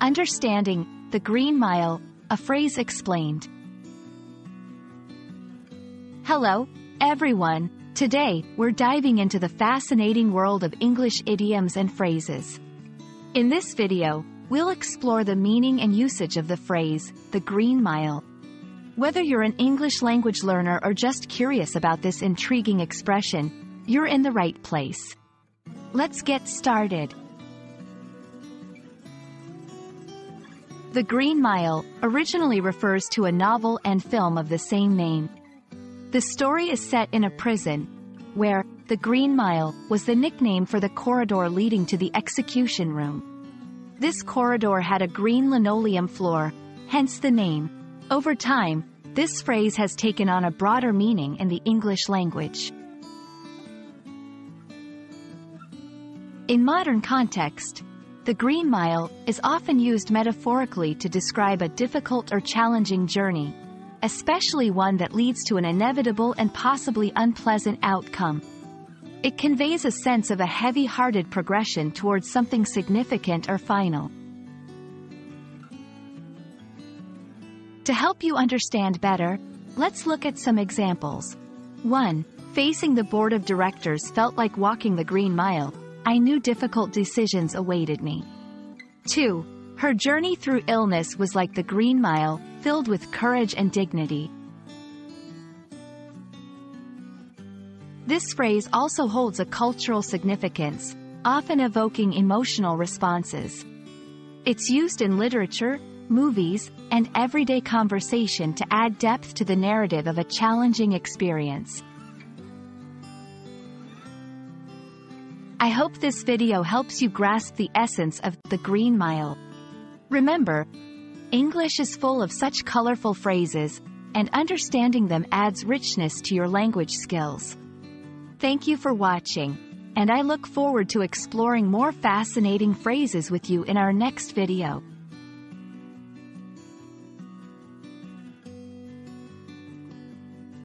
Understanding the Green Mile, a phrase explained. Hello, everyone. Today, we're diving into the fascinating world of English idioms and phrases. In this video, we'll explore the meaning and usage of the phrase, the Green Mile. Whether you're an English language learner or just curious about this intriguing expression, you're in the right place. Let's get started. The Green Mile originally refers to a novel and film of the same name. The story is set in a prison, where the Green Mile was the nickname for the corridor leading to the execution room. This corridor had a green linoleum floor, hence the name. Over time, this phrase has taken on a broader meaning in the English language. In modern context, the Green Mile is often used metaphorically to describe a difficult or challenging journey, especially one that leads to an inevitable and possibly unpleasant outcome. It conveys a sense of a heavy-hearted progression towards something significant or final. To help you understand better, let's look at some examples. 1. Facing the board of directors felt like walking the green mile, I knew difficult decisions awaited me. 2. Her journey through illness was like the Green Mile, filled with courage and dignity. This phrase also holds a cultural significance, often evoking emotional responses. It's used in literature, movies, and everyday conversation to add depth to the narrative of a challenging experience. I hope this video helps you grasp the essence of the Green Mile. Remember, English is full of such colorful phrases, and understanding them adds richness to your language skills. Thank you for watching, and I look forward to exploring more fascinating phrases with you in our next video.